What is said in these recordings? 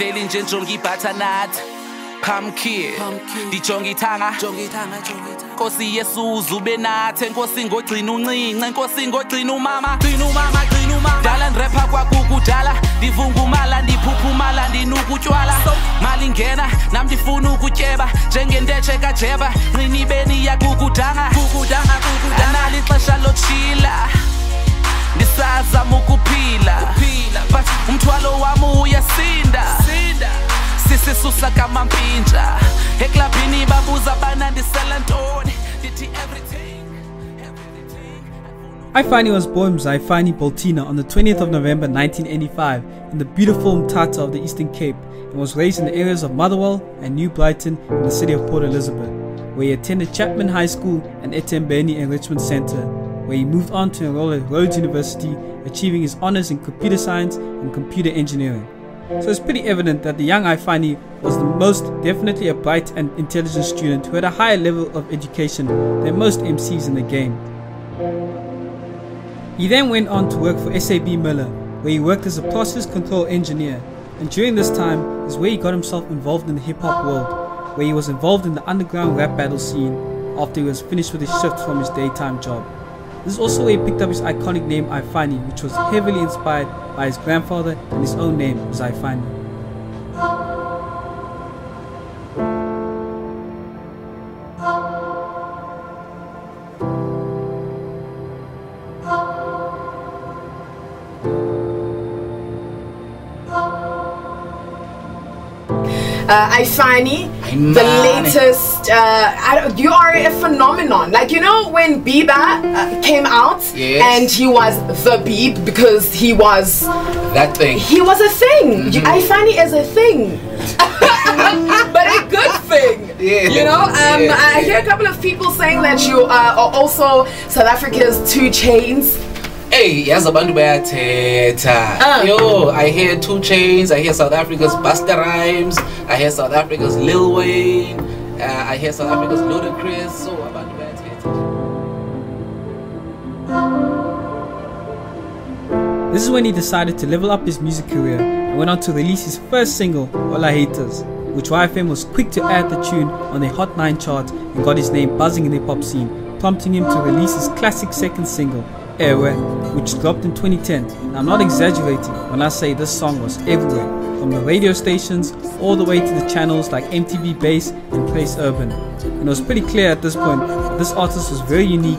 ngihleli nje njonga i-butternut pumpkin ndijonga ithanga. Nkosi yesuzu ube nathe. Nkosi ngogcina uncince nkosi ngogcina umama. Gcina umama gcina umama. Dala ndirepha kwakukudala. Ndivungumala ndiphuphumala ndinukutywala. Mali ngena nam ndifuna ukutyeba. Njengendetshe kajeba nqinibeni yakukudanga. Kukudanga kukudanga. Anali ixesha lokutshila kamampintsha eklabhini babuza ntoni. Ndithi everything everything? Ifani was born Zaifani Boltina on the 20th of November 1985 in the beautiful Mthatha of the Eastern Cape and was raised in the areas of Motherwell and New Brighton in the city of Port Elizabeth, where he attended Chapman High School and Etembeni Enrichment Center, where he moved on to enroll at Rhodes University, achieving his honors in computer science and computer engineering. So it's pretty evident that the young Ifani was the most definitely a bright and intelligent student who had a higher level of education than most MCs in the game. He then went on to work for SAB Miller, where he worked as a process control engineer, and during this time is where he got himself involved in the hip hop world, where he was involved in the underground rap battle scene after he was finished with his shift from his daytime job. This is also where he picked up his iconic name Ifani, which was heavily inspired by his grandfather and his own name, Zaifani. Uh, Ifani, the latest. Uh, I don't, you are a phenomenon. Like you know when Bieber uh, came out Yes. and he was the Beeb because he was that thing he was a thing. You Ifani is a thing. but a good thing. Yeah. You know, um, Yeah. I hear a couple of people saying that you uh, are also South Africa's 2 Chainz. Hey, yazi abantu bayathetha. Ah. Yo, I hear 2 Chainz, I hear South Africa's Busta Rhymes, I hear South Africa's Lil Wayne, uh, I hear South Africa's Ludacris. So abantu bayathetha. This is when he decided to level up his music career and went on to release his first single, All I Haters, which YFM was quick to add the tune on their Hot 9 chart and got his name buzzing in the hip hop scene, prompting him to release his classic second single, Ewe, which dropped in 2010. And I'm not exaggerating when I say this song was everywhere, from the radio stations all the way to the channels like MTV Base and Trace Urban. And it was pretty clear at this point this artist was very unique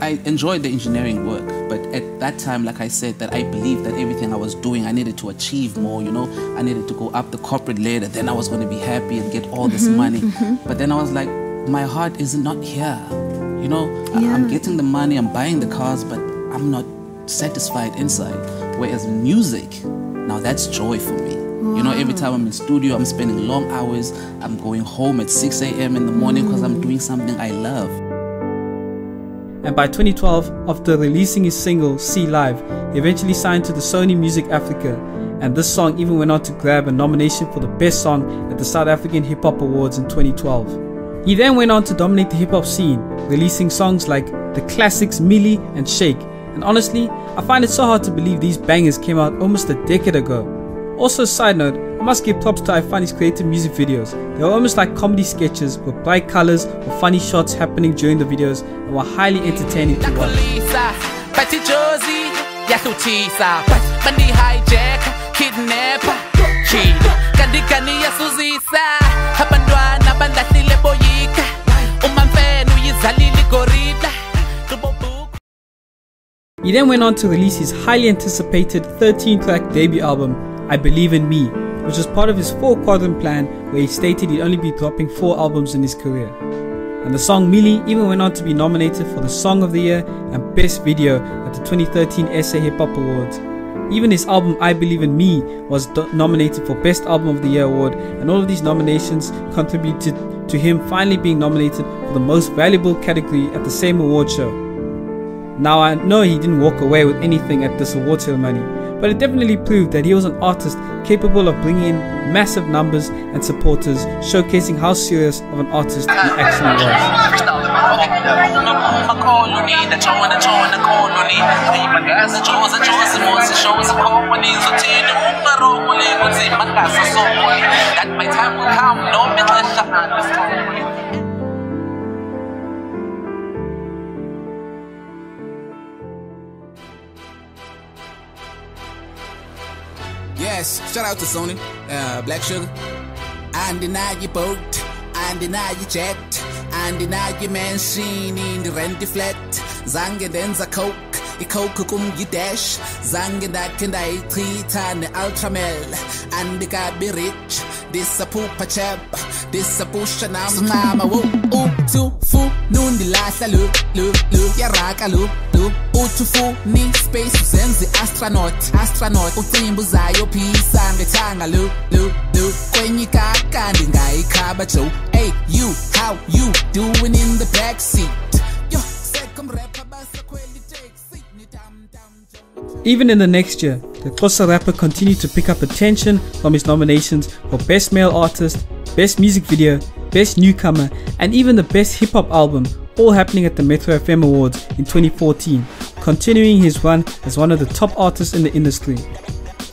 I enjoyed the engineering work, but at that time, like I said, that I believed that everything I was doing, I needed to achieve more. You know, I needed to go up the corporate ladder. Then I was going to be happy and get all this mm-hmm, money. Mm-hmm. But then I was like, my heart is not here. You know, I- I'm getting the money, I'm buying the cars, but I'm not satisfied inside. Whereas music, now that's joy for me. You know, every time I'm in studio, I'm spending long hours. I'm going home at 6 a.m. in the morning because I'm mm. doing something I love. And by 2012, after releasing his single See Live, he eventually signed to the Sony Music Africa, and this song even went on to grab a nomination for the best song at the South African Hip Hop Awards in 2012. He then went on to dominate the hip hop scene, releasing songs like the classics Millie and Shake, and honestly, I find it so hard to believe these bangers came out almost a decade ago. Also, side note, I must give props to Ifani's creative music videos. They were almost like comedy sketches with bright colors or funny shots happening during the videos and were highly entertaining to watch. Nakulisa, bathi Josie, yahluthisa, but bandi hijack, kidnapper, cheat. Kanti kani yasuzisa, abantwana bandahlile boyika. Uma mfene uyizalile igorilla. Gqiba ubhuku. He then went on to release his highly anticipated 13 track debut album, I Believe in Me, which was part of his four quadrant plan where he stated he'd only be dropping four albums in his career. And the song Millie even went on to be nominated for the Song of the Year and Best Video at the 2013 SA Hip Hop Awards. Even his album I Believe in Me was nominated for Best Album of the Year award, and all of these nominations contributed to him finally being nominated for the Most Valuable category at the same award show. Now I know he didn't walk away with anything at this award ceremony, but it definitely proved that he was an artist capable of bringing in massive numbers and supporters, showcasing how serious of an artist he actually was. Yes, shout out to Sony, uh, Black Sugar. Undeniable boat, undeniable jet, undeniable machine in the renty flat. Zange ndenza coke, icoke kumgidash. Zange ndakhe ndayichitha ne-ultramel. Andikabi rich, disaphupa chap, disapusha namncama. Wo, uthufu, nundilahla lu, lu, lu, yaraka lu, lu. Uthufu, ni space uzenze astronaut, astronaut. Ucimba uzayophisa ngethanga lu, lu, lu. Kwenye ikaka ndingayikhaba jo. Hey, you, how you doing in the tam tam. Even in the next year, the Xhosa rapper continued to pick up attention from his nominations for Best Male Artist, Best Music Video, Best Newcomer, and even the Best Hip Hop Album, all happening at the Metro FM Awards in 2014, continuing his run as one of the top artists in the industry.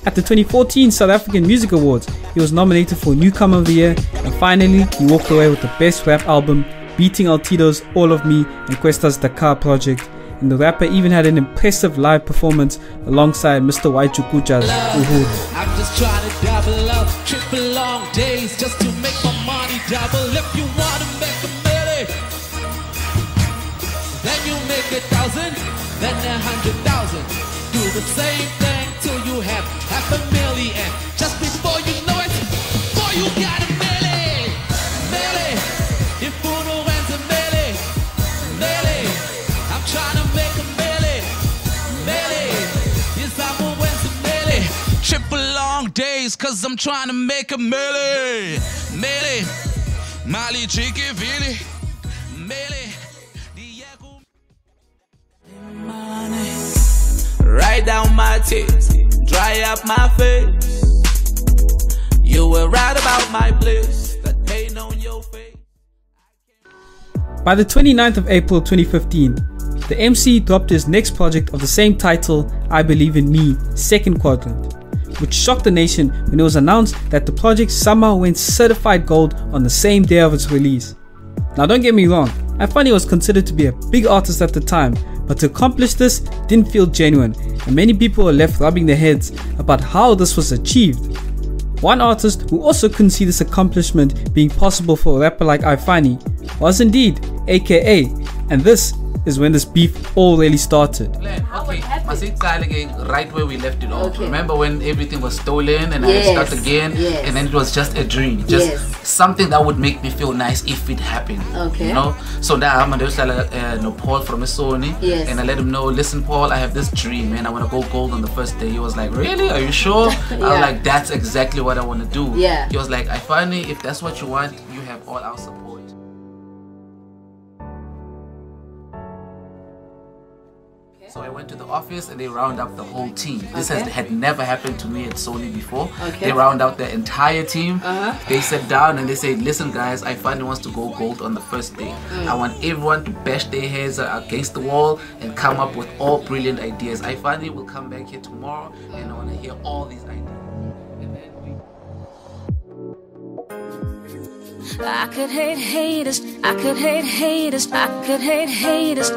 At the 2014 South African Music Awards, he was nominated for Newcomer of the Year, and finally, he walked away with the Best Rap Album, beating Altido's All of Me and Kwesta's Dakar Project. And the rapper even had an impressive live performance alongside Mr. Waichukucha's Uhuru. Just to make my money double. If you wanna make a million, then you make a thousand, then a hundred thousand. Do the same thing till you have half a million. Just before you know it, boy, you got a I'm trying to make a million. Million. Mali Chiki Vili. Million. Diego. Write down my tears, dry up my face. You were right about my bliss that pain on your face. By the 29th of April 2015, the MC dropped his next project of the same title, I Believe in Me, Second Quadrant, which shocked the nation when it was announced that the project somehow went certified gold on the same day of its release. Now, don't get me wrong, Ifani was considered to be a big artist at the time, but to accomplish this didn't feel genuine, and many people were left rubbing their heads about how this was achieved. One artist who also couldn't see this accomplishment being possible for a rapper like Ifani was indeed AKA, and this is when this beef all really started. Okay, Masicale again, right where we left it off. Okay. Remember when everything was stolen and I Yes, had to start again, yes. and then it was just a dream, just Yes. something that would make me feel nice if it happened. Okay. You know. So now I'm gonna uh, no Paul from Sony, Yes. and I let him know. Listen, Paul, I have this dream, man. I want to go gold on the first day. He was like, Really? Are you sure? I was like, That's exactly what I want to do. Yeah. He was like, Ifani, if that's what you want, you have all our support. So I went to the office and they round up the whole team. This has, had never happened to me at Sony before. Okay. They round up the entire team. Uh-huh. They sat down and they said, "Listen, guys, Ifani wants to go gold on the first day. Mm. I want everyone to bash their heads against the wall and come up with all brilliant ideas. Ifani will come back here tomorrow and I want to hear all these ideas." And then we I could hate haters, I could hate haters, I could hate haters.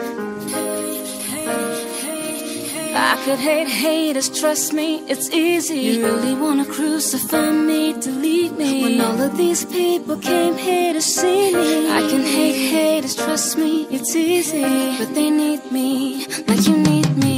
I could hate haters, trust me, it's easy. You really wanna crucify me, delete me. When all of these people came here to see me, I can hate haters, trust me, it's easy. But they need me, like you need me.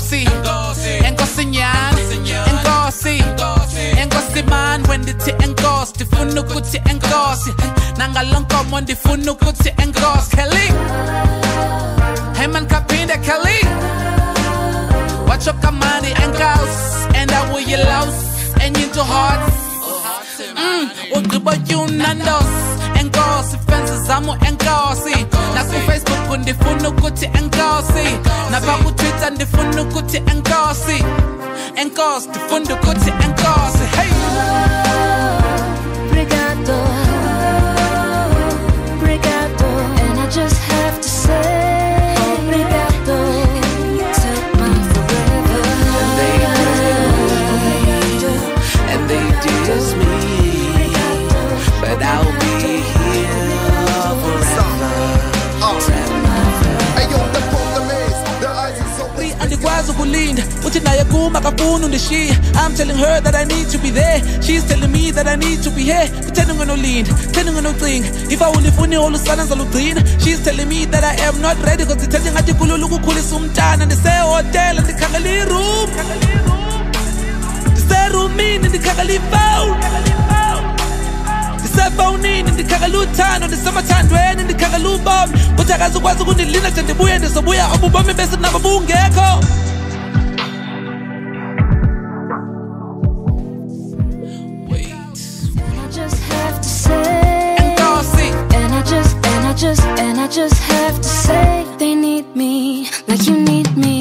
enkosi enkosi nyani enkosi enkosi man when ndithi enkosi ndifuna ukuthi enkosi nangalonkomo ndifuna ukuthi enkosi kelly. Hey man kaphinde kelly. Watsho kamani enkosi and and i will you louse. Enye into hearts. Mm, ugqiba tyunandos enkosi fensi zamo enkosi nakufacebook ndifuna ukuthi enkosi. Napha kutwitter ndifuna ukuthi enkosi. Enkosi ndifuna ukuthi i'm telling her that i need to be there. She's telling me that i need to be here. Kutheni ngenolinda kutheni ngenocinga if awulifuni olusana ndizalugcina she's telling me that i am not ready. Cause ithethe ngathi kulula ukukhulisa umntana ndisehotela ndikhangela iroom ndiserumini ndikhangela ifowuni ndisefowunini ndikhangela uthando ndisemathandweni ndikhangela ubomi uthi akazukwazi ukundilinda de ndibuye ndizobuya obubomi besinabo bungekho Wait. Just, have to say, they need me like you need me.